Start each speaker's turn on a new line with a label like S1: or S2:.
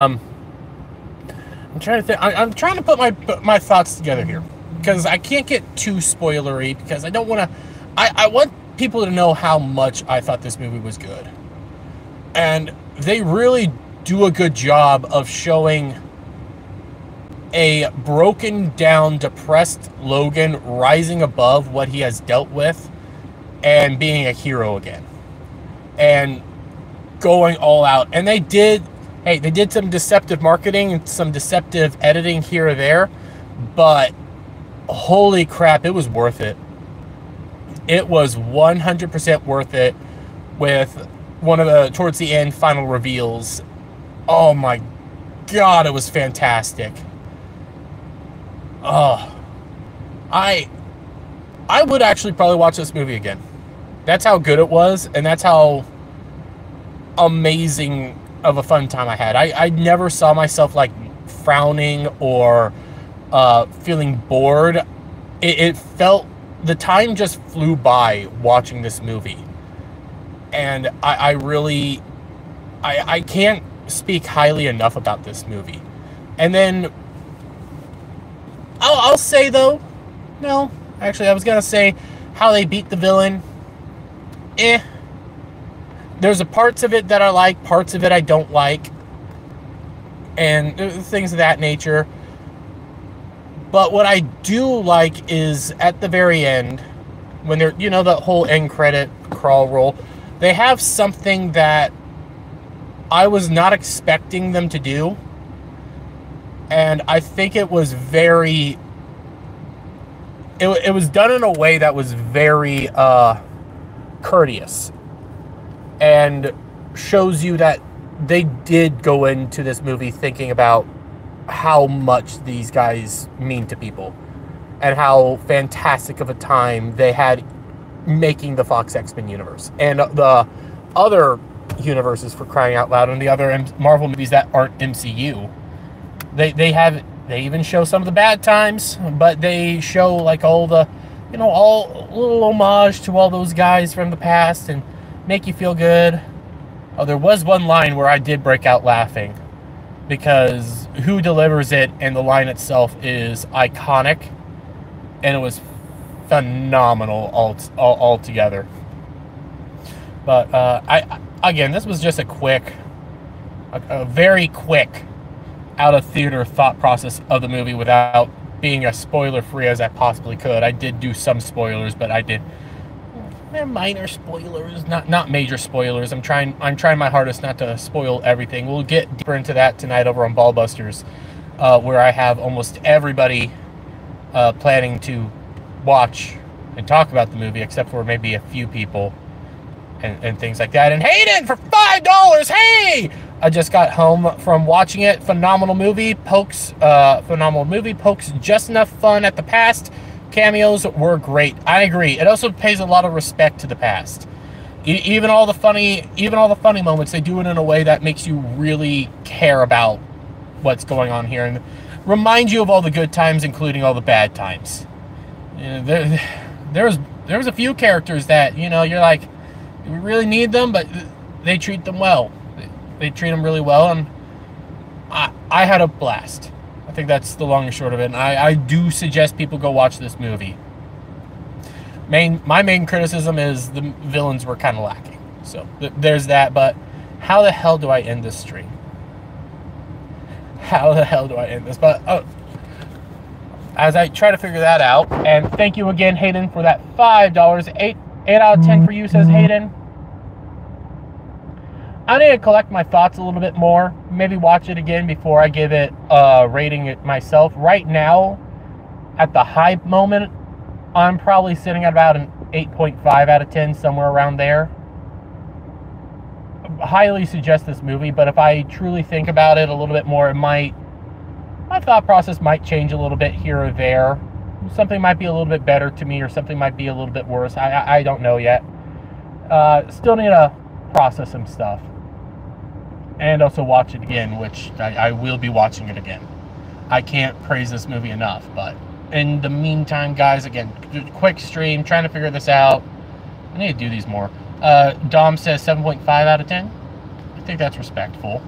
S1: Um, I'm trying to think. I, am trying to put my put my thoughts together here because I can't get too spoilery because I don't want to. I, I want people to know how much I thought this movie was good, and they really do a good job of showing a broken down, depressed Logan rising above what he has dealt with and being a hero again and going all out. And they did, hey, they did some deceptive marketing and some deceptive editing here or there, but holy crap, it was worth it. It was 100% worth it with one of the, towards the end, final reveals. Oh my god, it was fantastic. Oh, I, I would actually probably watch this movie again. That's how good it was, and that's how amazing of a fun time I had. I, I never saw myself like frowning or uh, feeling bored. It, it felt the time just flew by watching this movie, and I, I really, I, I can't speak highly enough about this movie. And then I'll, I'll say though, no, actually, I was gonna say how they beat the villain. Eh. There's a parts of it that I like, parts of it I don't like, and things of that nature. But what I do like is at the very end, when they're, you know, the whole end credit crawl roll, they have something that I was not expecting them to do and I think it was very. It, it was done in a way that was very uh, courteous, and shows you that they did go into this movie thinking about how much these guys mean to people, and how fantastic of a time they had making the Fox X Men universe. And the other universes for crying out loud, and the other Marvel movies that aren't MCU they they have they even show some of the bad times, but they show like all the you know all little homage to all those guys from the past and make you feel good. Oh, there was one line where I did break out laughing because who delivers it and the line itself is iconic and it was phenomenal all, all altogether. But uh, I again, this was just a quick, a, a very quick out of theater thought process of the movie without being as spoiler free as I possibly could. I did do some spoilers, but I did they're minor spoilers, not not major spoilers. I'm trying I'm trying my hardest not to spoil everything. We'll get deeper into that tonight over on Ballbusters, uh, where I have almost everybody uh, planning to watch and talk about the movie, except for maybe a few people and, and things like that. And Hayden for five dollars, hey! I just got home from watching it. Phenomenal movie. Pokes, uh, phenomenal movie. Pokes just enough fun at the past. Cameos were great. I agree. It also pays a lot of respect to the past. E- even all the funny, even all the funny moments, they do it in a way that makes you really care about what's going on here and remind you of all the good times, including all the bad times. You know, there, there's there's a few characters that you know you're like, we really need them, but they treat them well they treat them really well, and I, I had a blast. I think that's the long and short of it. And I, I do suggest people go watch this movie. Main, my main criticism is the villains were kind of lacking. So th- there's that. But how the hell do I end this stream? How the hell do I end this? But oh, as I try to figure that out, and thank you again, Hayden, for that five dollars. Eight eight out of ten for you, says Hayden. I need to collect my thoughts a little bit more. Maybe watch it again before I give it a rating it myself. Right now, at the hype moment, I'm probably sitting at about an 8.5 out of 10, somewhere around there. Highly suggest this movie, but if I truly think about it a little bit more, it might my thought process might change a little bit here or there. Something might be a little bit better to me, or something might be a little bit worse. I I, I don't know yet. Uh, still need to process some stuff and also watch it again, which I, I, will be watching it again. I can't praise this movie enough, but in the meantime, guys, again, quick stream, trying to figure this out. I need to do these more. Uh, Dom says 7.5 out of 10. I think that's respectful.